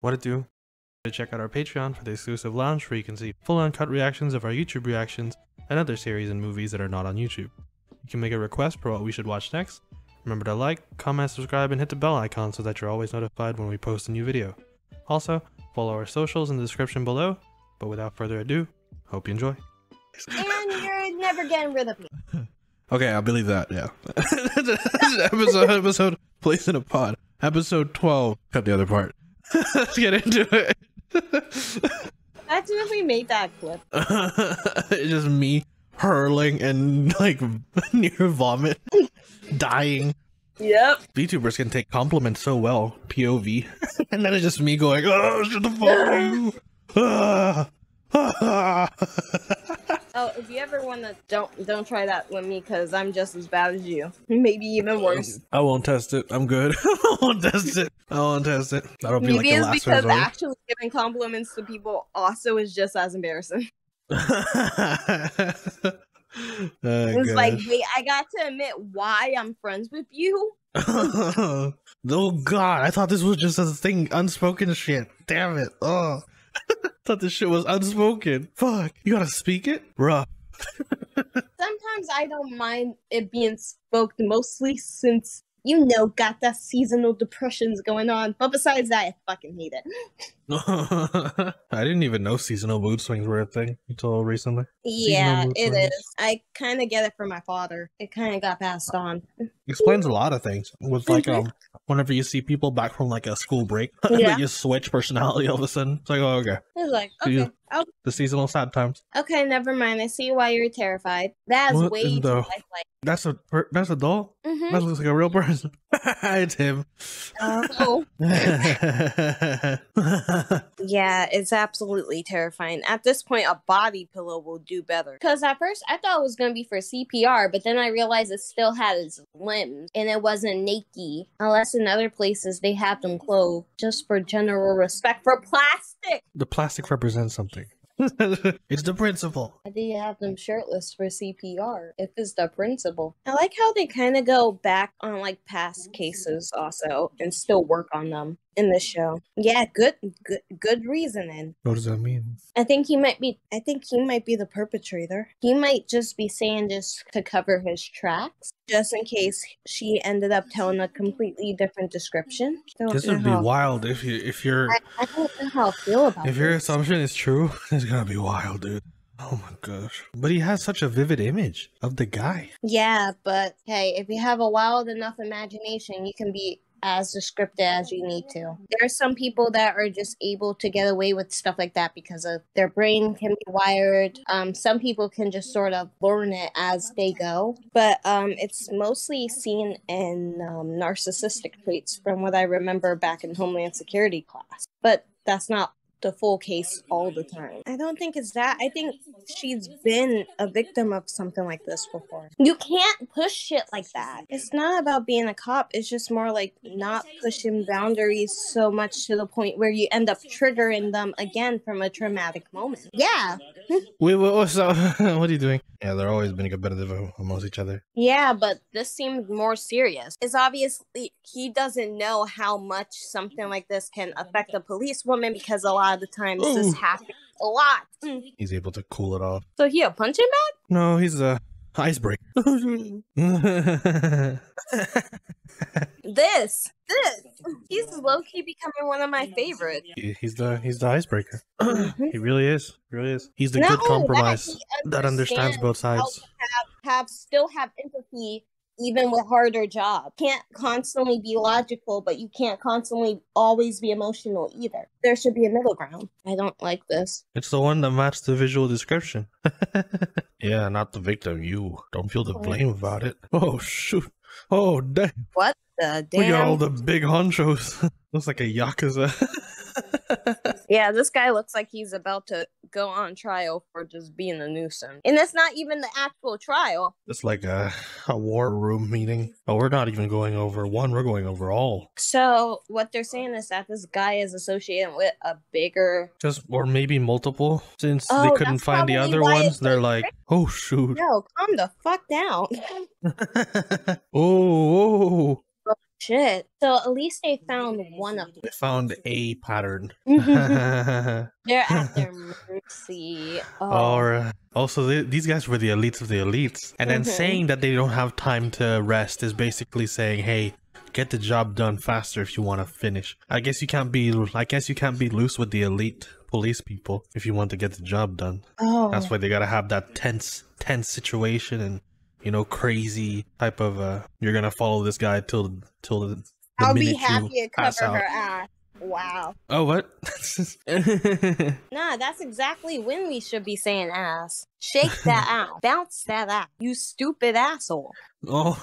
What it do? Check out our Patreon for the exclusive lounge where you can see full uncut reactions of our YouTube reactions and other series and movies that are not on YouTube. You can make a request for what we should watch next. Remember to like, comment, subscribe, and hit the bell icon so that you're always notified when we post a new video. Also, follow our socials in the description below. But without further ado, hope you enjoy. And you're never getting rid of me. Okay, I believe that. Yeah. episode episode Police in a pod. Episode twelve. Cut the other part. Let's get into it. Imagine if we made that clip. it's just me hurling and like near vomit, dying. Yep. VTubers can take compliments so well. POV, and then it's just me going, "Oh, shut the fuck up." Oh, if you ever wanna don't don't try that with me because I'm just as bad as you. Maybe even worse. I won't test it. I'm good. I won't test it. I won't test it. That'll be Maybe like the it's last because resort. actually giving compliments to people also is just as embarrassing. oh, It's like, gosh. wait, I got to admit why I'm friends with you. oh god, I thought this was just a thing, unspoken shit. Damn it. Oh. thought this shit was unspoken. Fuck. You gotta speak it? Rough. Sometimes I don't mind it being spoken, mostly since you know got that seasonal depressions going on. But besides that, I fucking hate it. I didn't even know seasonal mood swings were a thing until recently. Yeah, it is. I kind of get it from my father. It kind of got passed on. Explains a lot of things. With like Mhm. um whenever you see people back from like a school break, Yeah. they just switch personality all of a sudden. It's like, oh okay. It's like, You- okay, oh, The seasonal sad times. okay, never mind. I see why you're terrified. That's What way too the- lifelike. That's a per- that's a doll? Mhm. That looks like a real person. it's him. Oh, yeah, it's absolutely terrifying. At this point, a body pillow will do better. Because at first, I thought it was going to be for CPR, but then I realized it still had its limbs and it wasn't naked. Unless in other places they have them clothed just for general respect for plastic. the plastic represents something. it's the principle. Why do you have them shirtless for CPR if it's the principle? I like how they kind of go back on like past cases also and still work on them in the show. Yeah, good, good, good reasoning. What does that mean? I think he might be. I think he might be the perpetrator. He might just be saying this to cover his tracks, just in case she ended up telling a completely different description. Don't This would be how- wild if you if your I, I don't know how I feel about if your assumption is true. It's gonna be wild, dude. Oh my gosh! But he has such a vivid image of the guy. Yeah, but hey, if you have a wild enough imagination, you can be as descriptive as you need to. There are some people that are just able to get away with stuff like that because of their brain can be wired. Um, some people can just sort of learn it as they go, but um, it's mostly seen in um, narcissistic traits, from what I remember back in Homeland Security class. But that's not the full case all the time. I don't think it's that. I think she's been a victim of something like this before. You can't push shit like that. It's not about being a cop. It's just more like not pushing boundaries so much to the point where you end up triggering them again from a traumatic moment. Yeah. Hmm? What, what's up? what are you doing? Yeah, they're always being competitive amongst each other. Yeah, but this seemed more serious. It's obviously he doesn't know how much something like this can affect a policewoman because a lot of the times Ooh. this happens a lot. Mm. He's able to cool it off. So he a punching bag? No, he's a icebreaker. This, this, he's low key becoming one of my favorites. He- he's the he's the icebreaker. Mhm. he really is. Really is. He's the Not good only that, compromise that understands both sides. Have, have still have empathy even with harder jobs. Can't constantly be logical, but you can't constantly always be emotional either. There should be a middle ground. I don't like this. It's the one that matched the visual description. yeah, not the victim. You don't feel the oh. blame about it. Oh shoot! Oh damn! What the damn? We got all the big honchos. Looks like a yakuza. Yeah, this guy looks like he's about to go on trial for just being a nuisance. And that's not even the actual trial. it's like a a war room meeting. Oh, we're not even going over one. We're going over all. So what they're saying is that this guy is associated with a bigger Just or maybe multiple. Since Oh, they couldn't find the other ones, they're like, oh shoot. No, calm the fuck down. oh, oh. Shit. So at least they found one of them. They found a pattern. them. They're at their mercy. Oh. Or uh, also, they, these guys were the elites of the elites, and then Mhm. saying that they don't have time to rest is basically saying, "Hey, get the job done faster if you want to finish." I guess you can't be. I guess you can't be loose with the elite police people if you want to get the job done. oh. That's why they gotta have that tense, tense situation and you know crazy type of. uh You're gonna follow this guy till till the. the I'll be happy to cover out. her ass. Wow. Oh what? Nah, that's exactly when we should be saying ass. Shake that ass. Bounce that ass. You stupid asshole. oh,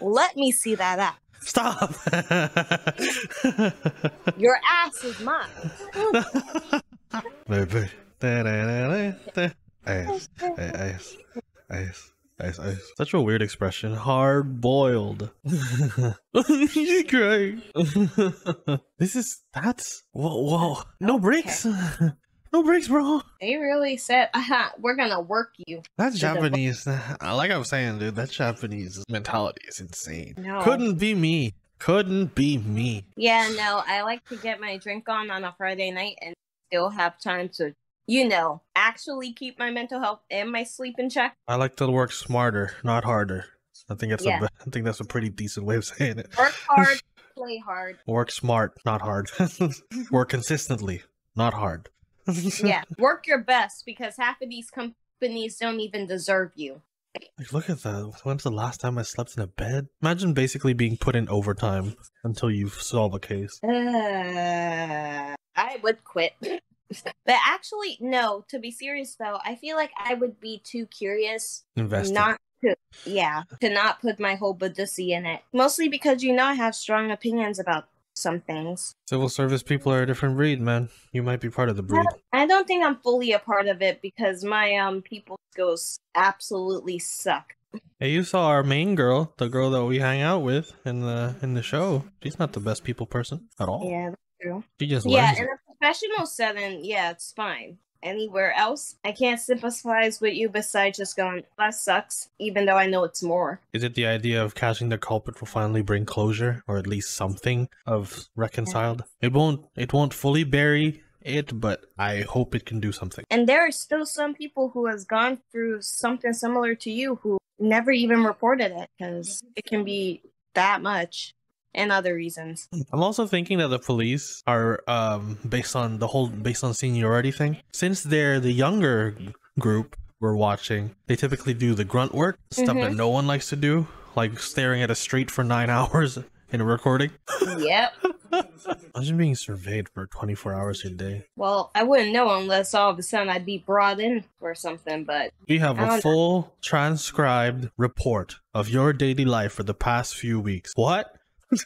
Let me see that ass. stop! Your ass is mine. Baby. Ice, ice, ice, ice, ice, ice. Such a weird expression. Hard boiled. She's crying. this is that's whoa whoa. No breaks. No breaks, bro. They really said, Aha, we're gonna work you. That's To the- Japanese. Like I was saying, dude, that Japanese mentality is insane. No. Couldn't be me. Couldn't be me. Yeah, no, I like to get my drink on on a Friday night and still have time to, you know, actually keep my mental health and my sleep in check. I like to work smarter, not harder. I think that's Yeah. a I think that's a pretty decent way of saying it. Work hard, play hard. Work smart, not hard. work consistently, not hard. Yeah, work your best because half of these companies don't even deserve you. Like, look at that. When's the last time I slept in a bed? Imagine basically being put in overtime until you solve a case. Uh, I would quit. But actually, no, to be serious though, I feel like I would be too curious Invested. not to, yeah, to not put my whole Badusi in it. Mostly because you know I have strong opinions about some things. Civil service people are a different breed, man. You might be part of the breed. I don't think I'm fully a part of it because my um people skills absolutely suck. Hey, you saw our main girl, the girl that we hang out with in the in the show. She's not the best people person at all. Yeah, that's true. She just Yeah, learns. In it. a professional setting, yeah, it's fine. Anywhere else, I can't sympathize with you besides just going, that sucks, even though I know it's more. Is it the idea of catching the culprit will finally bring closure, or at least something of reconciled? It won't. It won't fully bury it, but I hope it can do something. And there are still some people who has gone through something similar to you who never even reported it because it can be that much and other reasons. I'm also thinking that the police are um based on the whole based on seniority thing. Since they're the younger group we're watching, they typically do the grunt work, stuff that no one likes to do, like staring at a street for nine hours in a recording. yep. Imagine being surveyed for 24 hours a day. Well, I wouldn't know unless all of a sudden I'd be brought in for something, but We have a know. full transcribed report of your daily life for the past few weeks. What?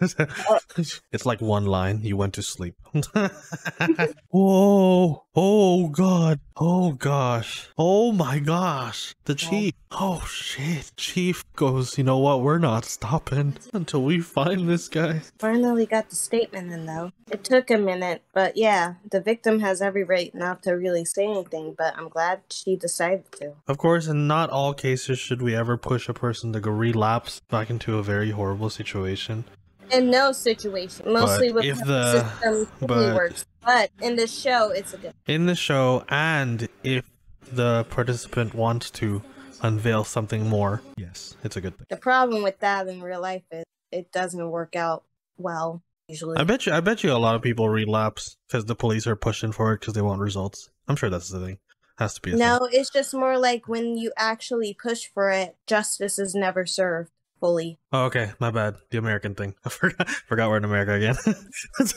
it's like one line. You went to sleep. Whoa. Oh, God. Oh, gosh. Oh, my gosh. The chief. Oh, shit. Chief goes, you know what? We're not stopping until we find this guy. finally got the statement in though. It took a minute, but yeah, the victim has every right not to really say anything, but I'm glad she decided to. Of course, in not all cases should we ever push a person to go relapse back into a very horrible situation. In no situation, mostly But with the- the system typically but- works. But in this show, it's a good. in the show and if the participant wants to unveil something more yes it's a good thing The problem with that in real life is it doesn't work out well usually. i bet you i bet you a lot of people relapse because the police are pushing for it because they want results i'm sure that's the thing has to be a No, thing. it's just more like when you actually push for it, justice is never served fully. oh, okay my bad the american thing i forgot forgot we're in america again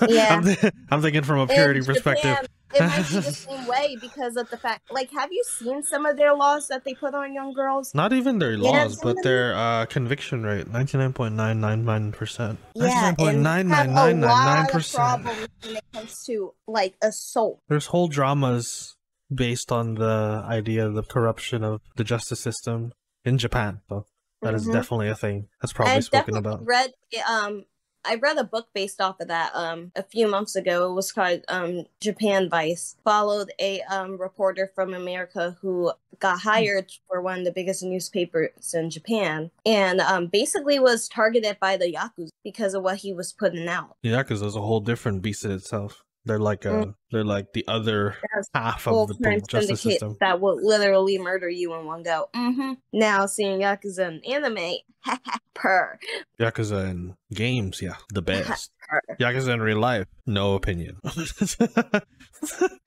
Yeah. I'm, thi- I'm thinking from a purity In perspective Japan, it might be the same way because of the fact. Like, have you seen some of their laws that they put on young girls? not even their laws but their uh conviction rate 99.999% Yeah, and have a lot of 99.999% problems when it comes to like assault. there's whole dramas based on the idea of the corruption of the justice system in Japan. So that is Mhm. definitely a thing that's probably I've spoken about. read um I read a book based off of that um a few months ago. It was called um Japan Vice. Followed a um reporter from America who got hired for one of the biggest newspapers in Japan and um basically was targeted by the yakuza because of what he was putting out. Yeah, because there's a whole different beast in itself. They're like uh, Mm. they're like the other half of the, justice system. that will literally murder you in one go. hmm Now seeing yakuza in anime, per. Yakuza in games, yeah, the best. Yakuza in real life, no opinion.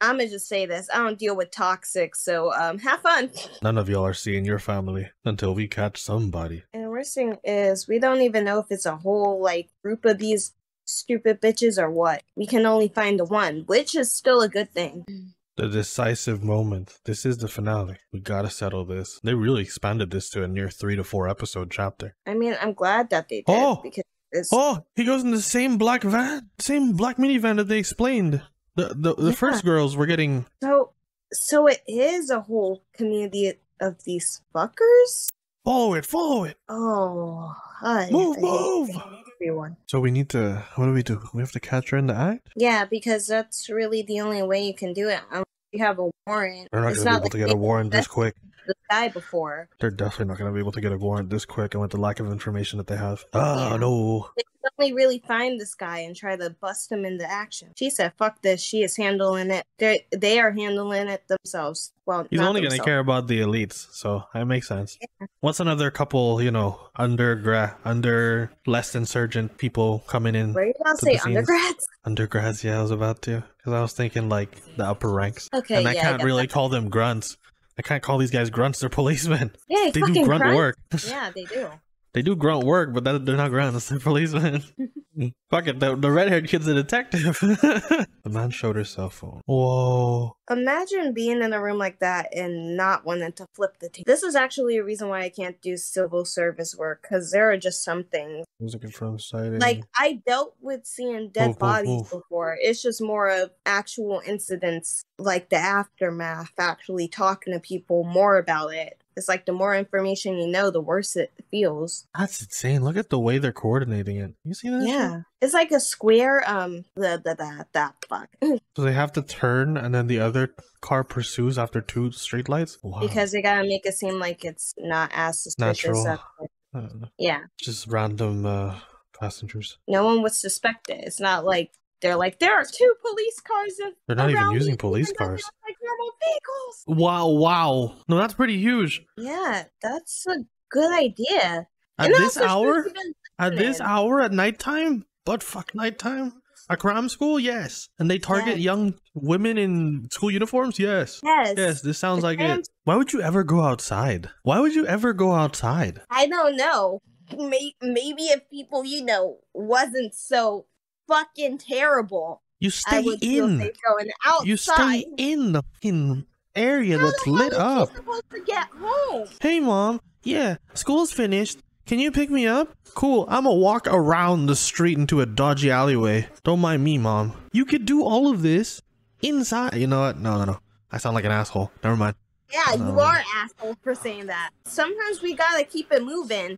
I'm gonna just say this: I don't deal with toxic, so um, have fun. None of y'all are seeing your family until we catch somebody. And the worst thing is, we don't even know if it's a whole like group of these stupid bitches or what. We can only find the one, which is still a good thing. The decisive moment. This is the finale. We gotta settle this. They really expanded this to a near three to four episode chapter. I mean, I'm glad that they did Oh! because it's Oh, he goes in the same black van, same black minivan that they explained. The the, the Yeah. first girls were getting so. So it is a whole community of these fuckers. follow it, follow it. Oh, I, Move, I move. Everyone. So we need to. What do we do? We have to catch her in the act. Yeah, because that's really the only way you can do it. Um, you have a warrant. They're not It's gonna be able like to get a warrant this quick. The guy before. They're definitely not gonna be able to get a warrant this quick, and with the lack of information that they have. Ah, Yeah. no. They only really find this guy and try to bust him into action. She said, "Fuck this." She is handling it. They they are handling it themselves. Well, He's only gonna care about the elites, so that makes sense. What's another couple, you know, undergrad, under less insurgent people coming in? Were you about to to say undergrads? Undergrads, yeah, I was about to, because I was thinking like the upper ranks, Okay, and I yeah, can't get really that. call them grunts. I can't call these guys grunts. They're policemen. Yeah, They fucking do grunt grunt. work. Yeah, they do. They do grunt work, but that, they're not grunts. They're policemen. Fuck it. The, the red haired kid's a detective. the man showed her cell phone. Whoa. Imagine being in a room like that and not wanting to flip the tape. This is actually a reason why I can't do civil service work because there are just some things. Music confirmed sighting. Like I dealt with seeing dead Move, move, bodies move. before. It's just more of actual incidents, like the aftermath, actually talking to people more about it. It's like the more information you know, the worse it feels. That's insane. Look at the way they're coordinating it. You see that? shit? Yeah, it's like a square. Um, the the the that fuck. So they have to turn, and then the other car pursues after two streetlights. Wow. because they gotta make it seem like it's not as suspicious. Natural. Uh, yeah, just random uh, passengers. no one would suspect it. It's not like they're like there are two police cars. They're not even using police even though they cars. Like normal vehicles. Wow, wow. No, that's pretty huge. Yeah, that's a good idea. At And this hour? At this hour at nighttime? But fuck nighttime? A crime school? Yes. And they target Yes. young women in school uniforms? Yes. Yes. Yes, this sounds The like crime- it. Why would you ever go outside? Why would you ever go outside? I don't know. May- Maybe if people you know wasn't so fucking terrible, You stay in. going outside. You stay in the fucking area How that's lit up. supposed to get home? Hey mom, yeah, school's finished. Can you pick me up? Cool, I'ma walk around the street into a dodgy alleyway. Don't mind me, mom. You could do all of this inside. You know what? No, no, no. I sound like an asshole. Never mind. Yeah, you are asshole for saying that. Sometimes we gotta keep it moving.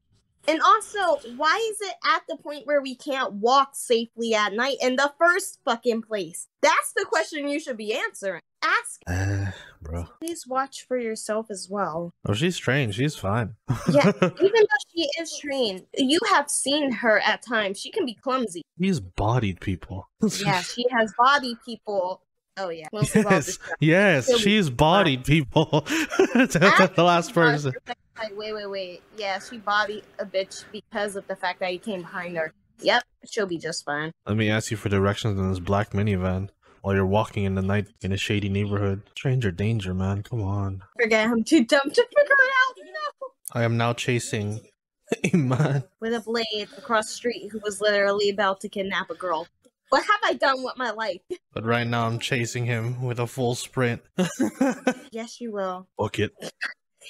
And also, why is it at the point where we can't walk safely at night in the first fucking place? That's the question you should be answering. Ask. Uh, bro. Please watch for yourself as well. Oh, she's trained. She's fine. Yeah. Even though she is trained, you have seen her at times. She can be clumsy. She's bodied people. Yeah, she has bodied people. Oh yeah. Most yes, yes, she's bodied people. That's the last person. Like, wait, wait, wait. Yeah, she bodied a bitch because of the fact that he came behind her. Yep, she'll be just fine. Let me ask you for directions in this black minivan while you're walking in the night in a shady neighborhood. Stranger danger, man. Come on. Forget I'm too dumb to figure it out. No. I am now chasing a man. With a blade across the street who was literally about to kidnap a girl. What have I done with my life? But right now I'm chasing him with a full sprint. yes, you will. Book it.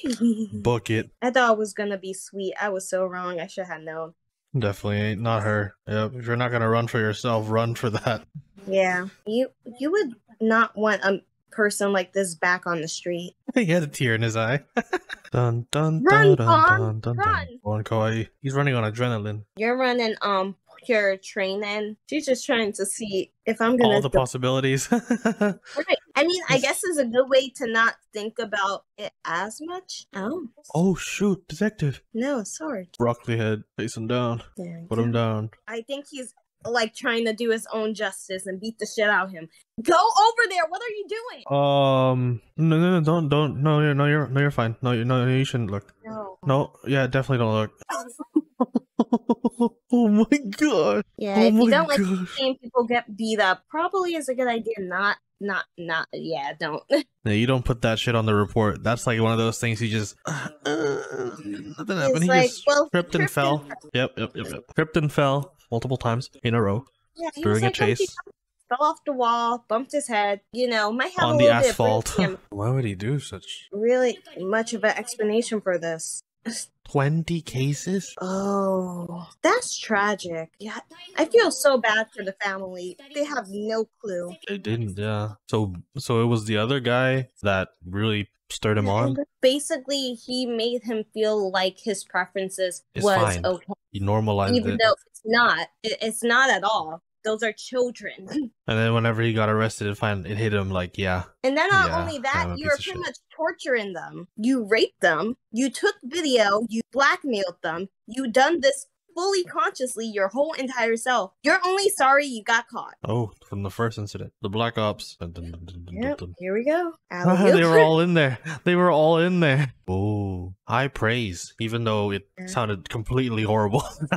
I Book it. I thought it was gonna be sweet. I was so wrong. I should have known. Definitely ain't. Not her. Yep. If you're not gonna run for yourself, run for that. Yeah, you you would not want a person like this back on the street. he had a tear in his eye. dun dun Run, dun dun Vaughn, dun dun run. dun. Vaughn Kawaii. He's running on adrenaline. You're running um secure training. She's just trying to see if I'm gonna All the possibilities. Right. I mean, I guess it's a good way to not think about it as much. Oh oh shoot, detective. no, sword. Broccoli head, face him down. There Put him down. I think he's like trying to do his own justice and beat the shit out of him. Go over there. What are you doing? Um, no, no, no, don't, don't, no, no, no, you're, no, you're fine. No, you, no, you shouldn't look. No. No, yeah, definitely don't look. oh my god. Yeah, Oh if you don't like seeing people get beat up, probably is a good idea. Not, not, not. Yeah, don't. Yeah, you don't put that shit on the report. That's like one of those things you just. Uh, uh, nothing happened. It's He just well, tripped and fell. and Yep, yep, yep, yep. Tripped and fell multiple times in a row Yeah, he during was a like, "Humpty chase fell off the wall, bumped his head. You know, might have on a the little bit of asphalt. Why would he do such really much of an explanation for this. 20 cases? Oh, that's tragic. Yeah, I feel so bad for the family. They have no clue. They didn't, yeah. So, so it was the other guy that really stirred him on. Basically, he made him feel like his preferences It's was fine. okay, He normalized even it. though it's not. It- It's not at all. Those are children. And then whenever he got arrested, it find it hit him like, yeah, And then not Yeah, only that, you were pretty much torturing them. You raped them. You took video. You blackmailed them. You done this fully consciously your whole entire self. You're only sorry you got caught. oh, from the first incident, the Black Ops. Dun, dun, dun, dun, dun, Yep. Here we go. they were all in there. They were all in there. Oh, high praise, even though it Yeah. sounded completely horrible.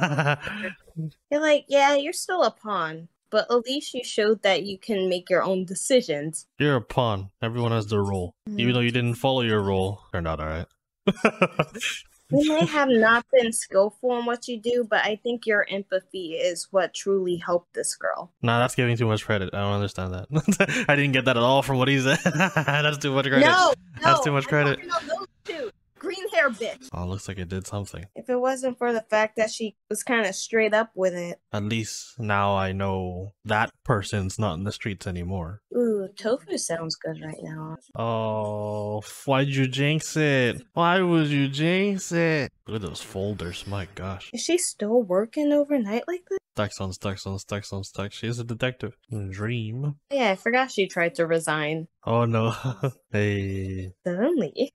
You're like, yeah, you're still a pawn, but at least you showed that you can make your own decisions. You're a pawn. Everyone has their role. Even though you mm. didn't follow your role, turned out alright. You may have not been skillful in what you do, but I think your empathy is what truly helped this girl. nah, that's giving too much credit. I don't understand that. I didn't get that at all from what he said. that's too much credit. No, no, That's too much credit. those two. Green hair bitch. Oh, looks like it did something. If it wasn't for the fact that she was kind of straight up with it. At least now I know that person's not in the streets anymore. Ooh, tofu sounds good right now. Oh, why'd you jinx it? Why would you jinx it? Look at those folders. My gosh. Is she still working overnight like this? Stacks on stacks on stacks on stacks. She is a detective. Dream. Yeah, I forgot she tried to resign. Oh no. hey. Suddenly.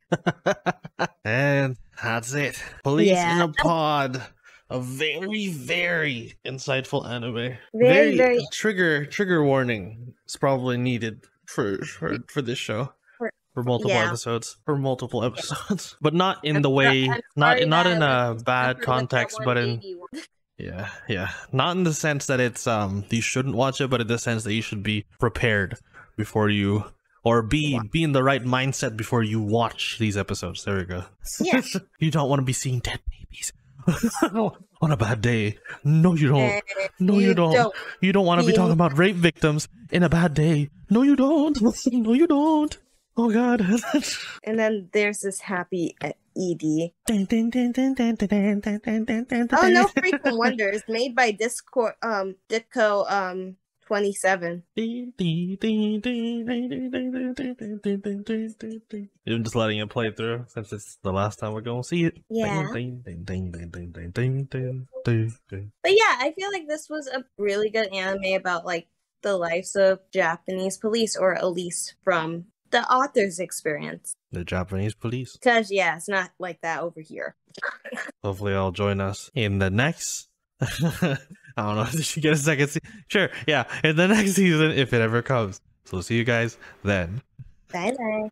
and that's it. Police in a pod. A very, very insightful anime. Very, very- trigger trigger warning is probably needed for for, for this show. For- multiple yeah. episodes. For multiple episodes. But not in I'm the way not not in a bad Suffered with that context, but in yeah, yeah. Not in the sense that it's um you shouldn't watch it, but in the sense that you should be prepared before you or be be in the right mindset before you watch these episodes. There we go. Yeah. you don't want to be seeing dead babies on a bad day. No, you don't. Eh, No, you don't. You don't want to be talking about rape victims in a bad day. No, you don't. No, you don't. Oh god. and then there's this happy ED. Oh no freaking wonders made by Discord um Ditko um 27. I'm just letting it play through since it's the last time we're going to see it. Yeah. But yeah, I feel like this was a really good anime about like the lives of Japanese police or at least from the author's experience. The Japanese police. Because yeah, it's not like that over here. Hopefully, I'll join us in the next. I don't know. Did she get a second? Se- sure. Yeah, in the next season, if it ever comes. So see you guys then. Bye bye.